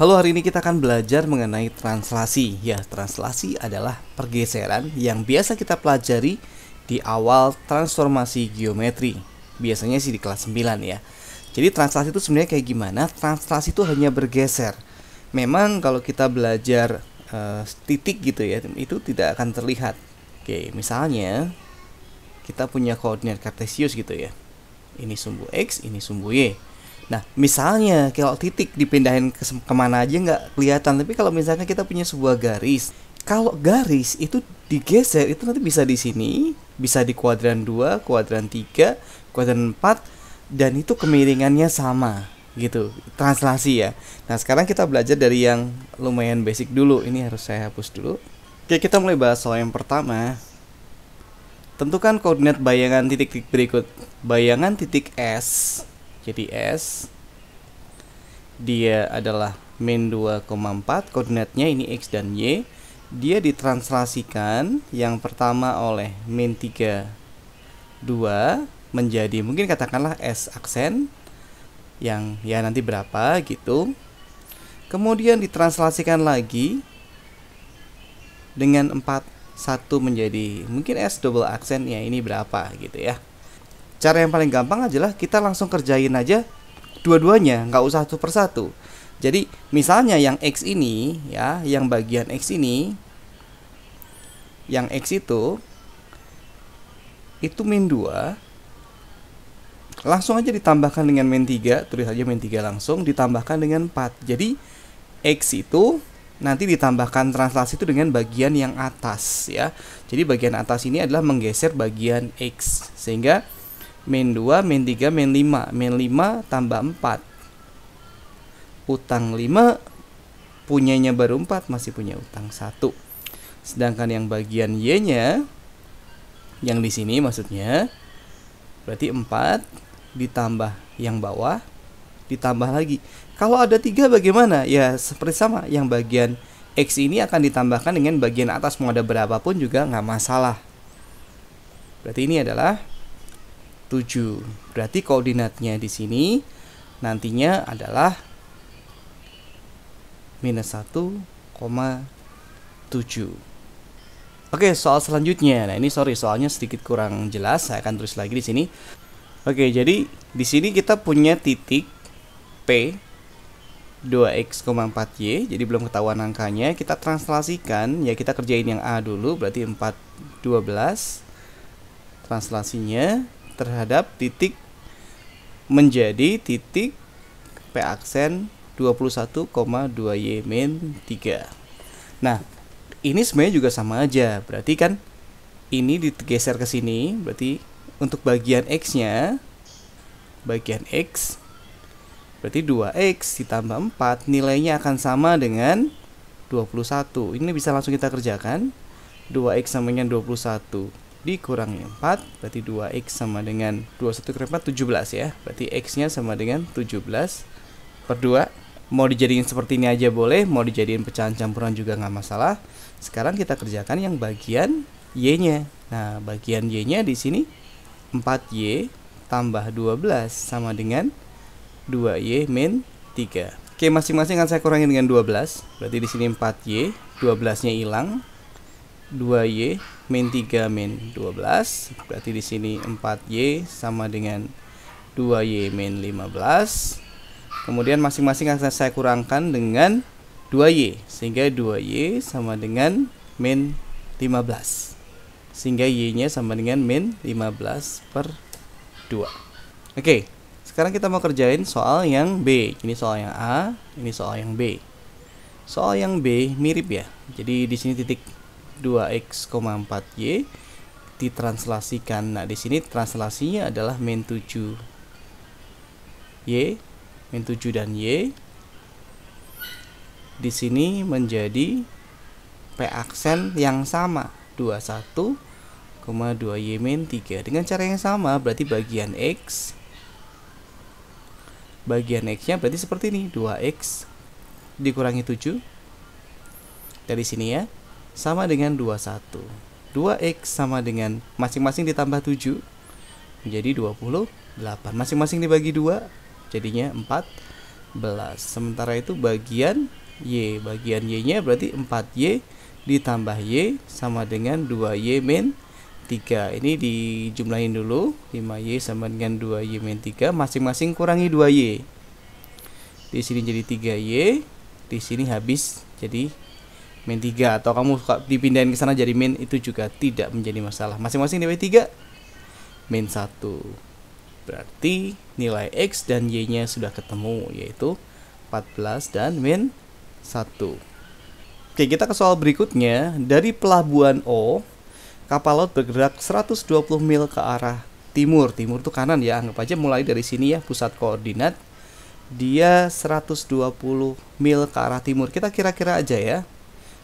Halo, hari ini kita akan belajar mengenai translasi. Ya, translasi adalah pergeseran yang biasa kita pelajari di awal transformasi geometri. Biasanya sih di kelas 9 ya. Jadi translasi itu sebenarnya kayak gimana? Translasi itu hanya bergeser. Memang kalau kita belajar uh, titik gitu ya, itu tidak akan terlihat. Oke, misalnya kita punya koordinat kartesius gitu ya. Ini sumbu x, ini sumbu y Nah, misalnya kalau titik dipindahin ke ke mana aja nggak kelihatan. Tapi kalau misalnya kita punya sebuah garis, kalau garis itu digeser itu nanti bisa di sini, bisa di kuadran 2, kuadran 3, kuadran 4 dan itu kemiringannya sama gitu. Translasi ya. Nah, sekarang kita belajar dari yang lumayan basic dulu. Ini harus saya hapus dulu. Oke, kita mulai bahas soal yang pertama. Tentukan koordinat bayangan titik-titik berikut. Bayangan titik S jadi S dia adalah min 2,4 koordinatnya ini X dan Y. Dia ditranslasikan yang pertama oleh min 3 2 menjadi mungkin katakanlah S aksen yang ya nanti berapa gitu. Kemudian ditranslasikan lagi dengan 4 1 menjadi mungkin S double aksen ya ini berapa gitu ya cara yang paling gampang adalah kita langsung kerjain aja dua-duanya nggak usah satu persatu. Jadi misalnya yang X ini ya yang bagian X ini yang X itu itu min 2 langsung aja ditambahkan dengan min 3 tulis aja min 3 langsung ditambahkan dengan 4 jadi X itu nanti ditambahkan translasi itu dengan bagian yang atas ya. Jadi bagian atas ini adalah menggeser bagian X sehingga min 2, min 3, min 5 Min 5 tambah 4 Utang 5 Punyanya baru 4 Masih punya utang 1 Sedangkan yang bagian Y nya Yang di sini maksudnya Berarti 4 Ditambah yang bawah Ditambah lagi. Kalau ada 3 bagaimana? Ya seperti sama. Yang bagian X ini akan ditambahkan dengan bagian atas. Mau ada berapapun juga nggak masalah. Berarti ini adalah 7. Berarti koordinatnya di sini nantinya adalah minus 1,7. Oke, soal selanjutnya. Nah, ini sorry soalnya sedikit kurang jelas. Saya akan tulis lagi di sini. Oke, jadi di sini kita punya titik P 2x,4y jadi belum ketahuan angkanya kita translasikan ya kita kerjain yang A dulu berarti 4 12 translasinya terhadap titik menjadi titik P aksen 21,2Y min 3 Nah ini sebenarnya juga sama aja. Berarti kan ini digeser ke sini berarti untuk bagian X nya bagian X berarti 2X ditambah 4 nilainya akan sama dengan 21 ini bisa langsung kita kerjakan 2X sama dengan 21 dikurangi 4 berarti 2x sama dengan 21 kali 4 17 ya. Berarti x nya sama dengan 17 per 2 mau dijadiin seperti ini aja boleh mau dijadiin pecahan campuran juga nggak masalah. Sekarang kita kerjakan yang bagian y nya nah bagian y nya di sini 4y tambah 12 sama dengan 2y min 3 oke masing-masing akan saya kurangi dengan 12 berarti di sini 4y 12 nya hilang 2y min 3 min 12 berarti di sini 4y sama dengan 2y min 15 kemudian masing-masing akan saya kurangkan dengan 2y sehingga 2y sama dengan min 15 sehingga y nya sama dengan min 15 per 2 oke sekarang kita mau kerjain soal yang B. Ini soal yang A ini soal yang B. Soal yang B mirip ya. Jadi di sini titik 2x,4y ditranslasikan. Nah, di sini translasinya adalah min 7 y, min 7 dan y. Di sini menjadi P aksen yang sama 21, 2y min 3 dengan cara yang sama berarti bagian X bagian X nya berarti seperti ini 2X dikurangi 7 dari sini ya sama dengan 21 2X sama dengan masing-masing ditambah 7 menjadi 28 masing-masing dibagi 2 jadinya 14 sementara itu bagian Y bagian Y nya berarti 4Y ditambah Y sama dengan 2Y min 3 ini dijumlahin dulu 5Y sama dengan 2Y min 3 masing-masing kurangi 2Y di sini jadi 3Y di sini habis jadi min 3 atau kamu dipindahin ke sana jadi min itu juga tidak menjadi masalah masing-masing dibagi 3 min 1 berarti nilai X dan Y nya sudah ketemu yaitu 14 dan min 1 Oke kita ke soal berikutnya dari pelabuhan O kapal laut bergerak 120 mil ke arah timur. Timur itu kanan ya, anggap aja mulai dari sini ya pusat koordinat. Dia 120 mil ke arah timur. Kita kira-kira aja ya.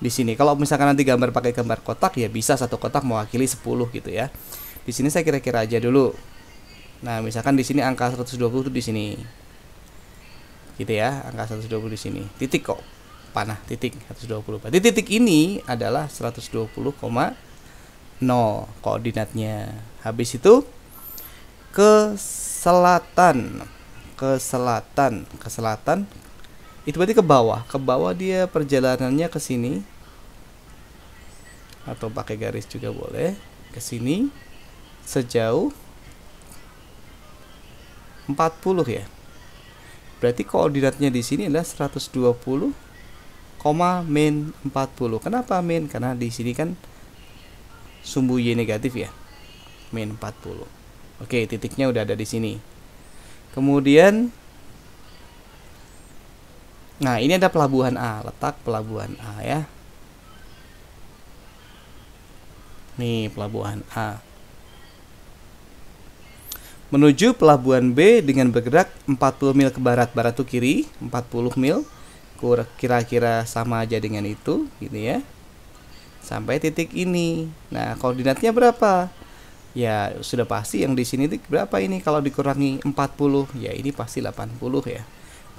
Di sini kalau misalkan nanti gambar pakai gambar kotak ya bisa satu kotak mewakili 10 gitu ya. Di sini saya kira-kira aja dulu. Nah, misalkan di sini angka 120 itu di sini. Gitu ya, angka 120 di sini. Titik kok panah titik 120. Berarti titik ini adalah 120, 0 koordinatnya. Habis itu ke selatan, ke selatan, ke selatan itu berarti ke bawah. Ke bawah dia perjalanannya ke sini. Atau pakai garis juga boleh. Ke sini sejauh 40 ya. Berarti koordinatnya di sini adalah 120, min 40. Kenapa min? Karena di sini kan sumbu Y negatif ya min 40 oke titiknya udah ada di sini kemudian nah ini ada pelabuhan A letak pelabuhan A ya nih pelabuhan A menuju pelabuhan B dengan bergerak 40 mil ke barat barat tuh kiri 40 mil kira-kira sama aja dengan itu gitu ya sampai titik ini. Nah, koordinatnya berapa? Ya, sudah pasti yang di sini berapa ini kalau dikurangi 40? Ya, ini pasti 80 ya.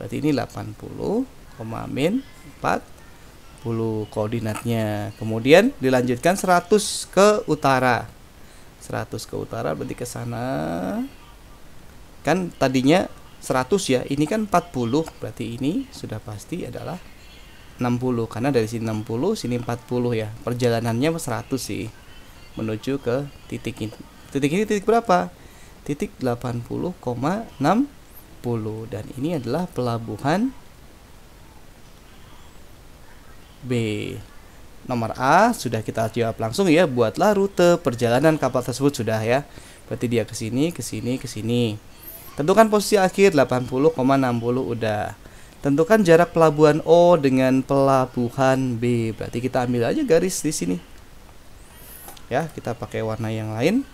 Berarti ini 80, min 40 koordinatnya. Kemudian dilanjutkan 100 ke utara. 100 ke utara berarti ke sana. Kan tadinya 100 ya, ini kan 40, berarti ini sudah pasti adalah 60 karena dari sini 60 sini 40 ya perjalanannya 100 sih menuju ke titik ini titik ini titik berapa titik 80,60 dan ini adalah pelabuhan B nomor A sudah kita jawab langsung ya buatlah rute perjalanan kapal tersebut sudah ya berarti dia ke sini ke sini ke sini tentukan posisi akhir 80,60 udah Tentukan jarak pelabuhan O dengan pelabuhan B. Berarti kita ambil aja garis di sini. Ya, kita pakai warna yang lain.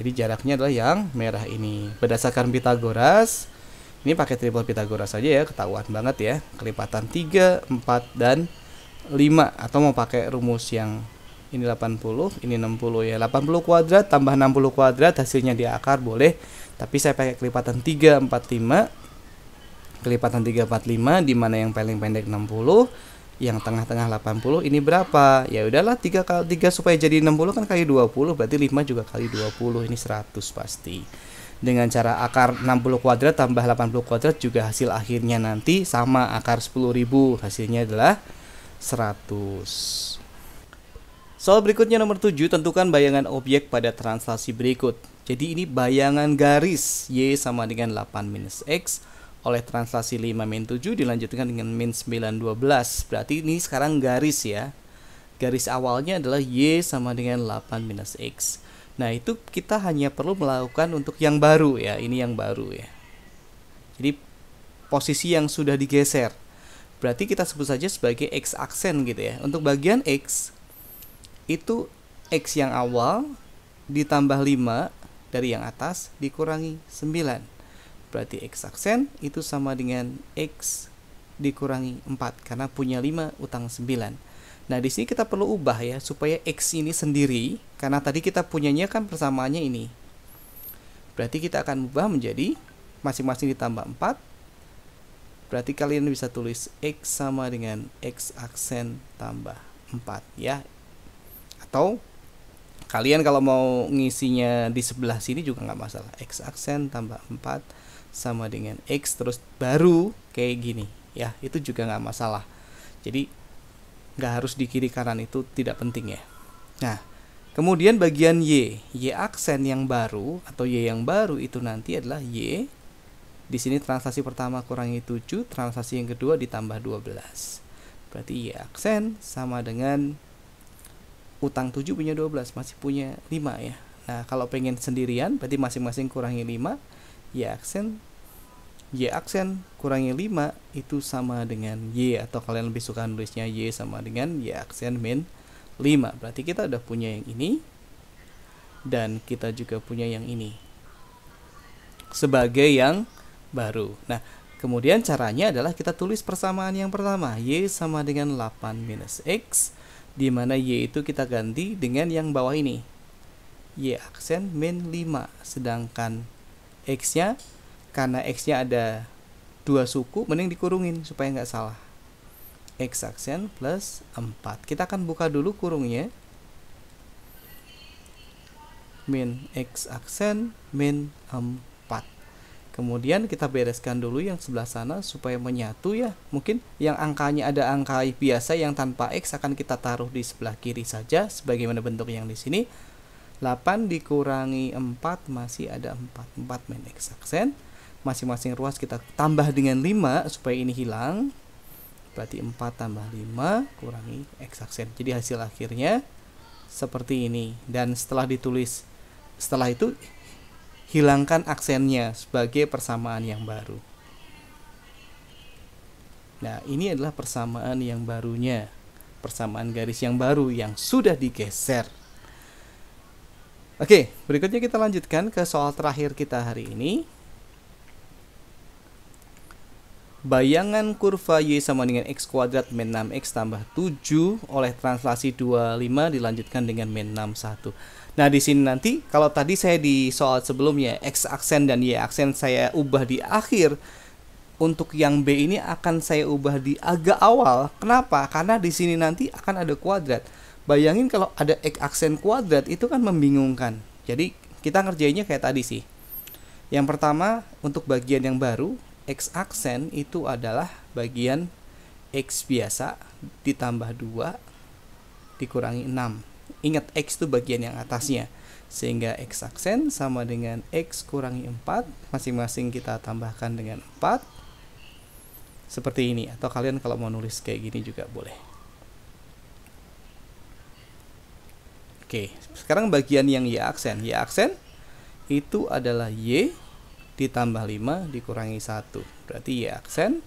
Jadi jaraknya adalah yang merah ini. Berdasarkan Pitagoras, ini pakai triple Pitagoras saja ya, ketahuan banget ya. Kelipatan 3, 4 dan 5 atau mau pakai rumus yang ini 80, ini 60 ya. 80 kuadrat tambah 60 kuadrat hasilnya di akar boleh. Tapi saya pakai kelipatan 3, 4, 5 kelipatan 345 di mana yang paling pendek 60 yang tengah-tengah 80 ini berapa? Ya udahlah 3 kali 3 supaya jadi 60 kan kali 20 berarti 5 juga kali 20 ini 100 pasti. Dengan cara akar 60 kuadrat tambah 80 kuadrat juga hasil akhirnya nanti sama akar 10.000 hasilnya adalah 100 Soal berikutnya nomor 7 tentukan bayangan objek pada translasi berikut. Jadi ini bayangan garis Y sama dengan 8 minus X oleh translasi 5 min 7 dilanjutkan dengan min 9 12 berarti ini sekarang garis ya. Garis awalnya adalah Y sama dengan 8 minus X. Nah itu kita hanya perlu melakukan untuk yang baru ya. Ini yang baru ya. Jadi posisi yang sudah digeser. Berarti kita sebut saja sebagai X aksen gitu ya. Untuk bagian X itu X yang awal ditambah 5 dari yang atas dikurangi 9 Berarti X aksen itu sama dengan X dikurangi 4 karena punya 5 utang 9. Nah, di sini kita perlu ubah ya supaya X ini sendiri karena tadi kita punyanya kan persamaannya ini. Berarti kita akan ubah menjadi masing-masing ditambah 4. Berarti kalian bisa tulis X sama dengan X aksen tambah 4 ya. Atau kalian kalau mau ngisinya di sebelah sini juga nggak masalah. X aksen tambah 4 sama dengan X terus baru kayak gini. Ya. Itu juga nggak masalah. Jadi nggak harus di kiri kanan itu tidak penting ya. Nah kemudian bagian y. Y aksen yang baru atau y yang baru itu nanti adalah y. Di sini transaksi pertama kurangi 7 transaksi yang kedua ditambah 12 berarti y aksen sama dengan utang 7 punya 12 masih punya 5 ya. Nah kalau pengen sendirian berarti masing-masing kurangi 5 y aksen Y aksen kurangi 5 itu sama dengan Y atau kalian lebih suka nulisnya Y sama dengan Y aksen min 5 berarti kita udah punya yang ini dan kita juga punya yang ini. Sebagai yang baru. Nah kemudian caranya adalah kita tulis persamaan yang pertama Y sama dengan 8 minus X di mana Y itu kita ganti dengan yang bawah ini. Y aksen min 5 sedangkan X nya karena x-nya ada dua suku mending dikurungin supaya nggak salah. X aksen plus 4 kita akan buka dulu kurungnya. Min x aksen min 4 kemudian kita bereskan dulu yang sebelah sana supaya menyatu ya. Mungkin yang angkanya ada angka biasa yang tanpa x akan kita taruh di sebelah kiri saja sebagaimana bentuk yang di sini 8 dikurangi 4 masih ada 4 4 min x aksen masing-masing ruas kita tambah dengan 5 supaya ini hilang. Berarti 4 tambah 5 kurangi x aksen jadi hasil akhirnya seperti ini. Dan setelah ditulis setelah itu hilangkan aksennya sebagai persamaan yang baru. Nah ini adalah persamaan yang barunya. Persamaan garis yang baru yang sudah digeser oke berikutnya kita lanjutkan ke soal terakhir kita hari ini Bayangan kurva Y sama dengan X kuadrat min 6X tambah 7 oleh translasi 25 dilanjutkan dengan min 61. Nah, di sini nanti kalau tadi saya di soal sebelumnya X aksen dan Y aksen saya ubah di akhir, untuk yang B ini akan saya ubah di agak awal. Kenapa? Karena di sini nanti akan ada kuadrat. Bayangin kalau ada X aksen kuadrat itu kan membingungkan. Jadi kita ngerjainnya kayak tadi sih. Yang pertama untuk bagian yang baru X aksen itu adalah bagian X biasa ditambah 2 dikurangi 6. Ingat X itu bagian yang atasnya. Sehingga X aksen sama dengan X kurangi 4. Masing-masing kita tambahkan dengan 4. Seperti ini. Atau kalian kalau mau nulis kayak gini juga boleh. Oke, sekarang bagian yang Y aksen. Y aksen itu adalah Y ditambah 5 dikurangi 1 berarti Y aksen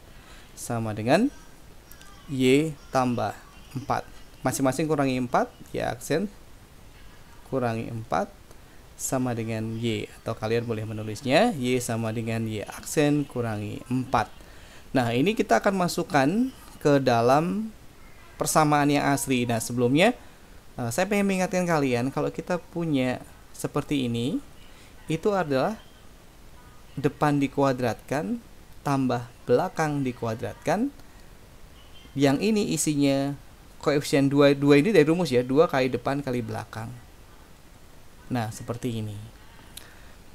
sama dengan Y tambah 4 masing-masing kurangi 4 Y aksen kurangi 4 sama dengan Y. Atau kalian boleh menulisnya Y sama dengan Y aksen kurangi 4 nah ini kita akan masukkan ke dalam persamaan yang asli. Nah sebelumnya eh, saya pengen mengingatkan kalian kalau kita punya seperti ini itu adalah depan dikuadratkan tambah belakang dikuadratkan. Yang ini isinya koefisien 2 2 ini dari rumus ya 2 kali depan kali belakang. Nah seperti ini.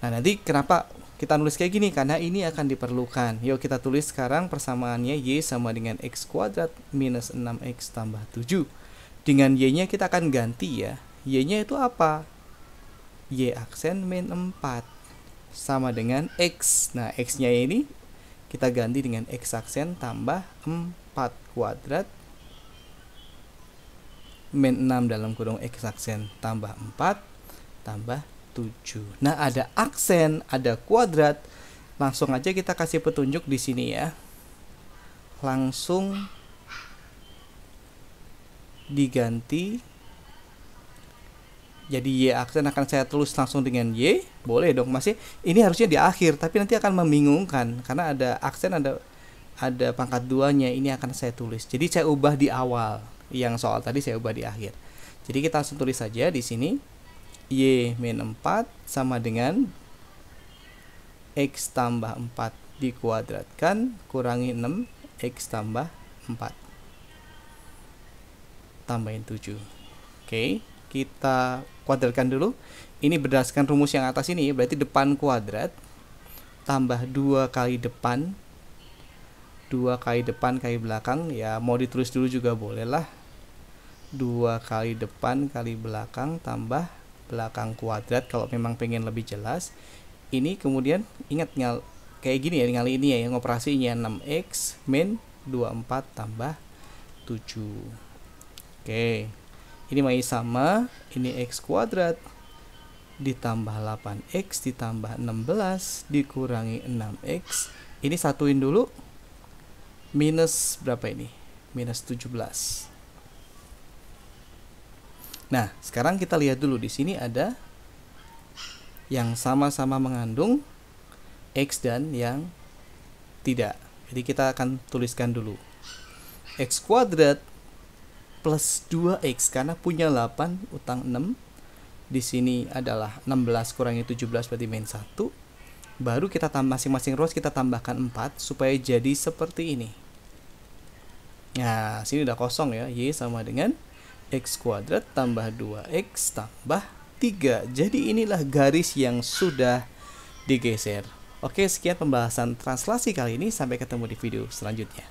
Nah nanti kenapa kita nulis kayak gini? Karena ini akan diperlukan. Yuk kita tulis sekarang persamaannya y sama dengan x kuadrat minus 6x tambah 7 dengan y nya kita akan ganti ya y nya itu apa y aksen min 4 sama dengan X. Nah, X-nya ini kita ganti dengan X aksen tambah 4 kuadrat min 6 dalam kurung X aksen tambah 4 tambah 7. Nah, ada aksen, ada kuadrat. Langsung aja kita kasih petunjuk di sini ya. Langsung diganti jadi Y aksen akan saya tulis langsung dengan Y. Boleh dong masih ini harusnya di akhir tapi nanti akan membingungkan karena ada aksen ada ada pangkat duanya ini akan saya tulis. Jadi saya ubah di awal Yang soal tadi saya ubah di akhir. Jadi kita langsung tulis saja di sini y min 4 sama dengan x tambah 4 dikuadratkan kurangi 6 x tambah 4 tambahin 7 oke kita kuadratkan dulu. Ini berdasarkan rumus yang atas ini berarti depan kuadrat tambah dua kali depan dua kali depan kali belakang. Ya mau ditulis dulu juga boleh lah. Dua kali depan kali belakang tambah belakang kuadrat kalau memang pengen lebih jelas. Ini kemudian ingat ngal kayak gini ya kali ini ya yang operasinya 6x min 24 tambah 7 oke. Ini masih sama ini x kuadrat ditambah 8x ditambah 16 dikurangi 6x ini satuin dulu. Minus berapa ini? Minus 17 Nah, sekarang kita lihat dulu di sini ada yang sama-sama mengandung x dan yang tidak. Jadi kita akan tuliskan dulu. X kuadrat plus 2x karena punya 8 utang 6 di sini adalah 16 kurangi 17 berarti min 1 baru kita tambah masing-masing ruas kita tambahkan 4 supaya jadi seperti ini nah sini udah kosong ya y sama dengan x kuadrat tambah 2x tambah 3. Jadi inilah garis yang sudah digeser. Oke, sekian pembahasan translasi kali ini. Sampai ketemu di video selanjutnya.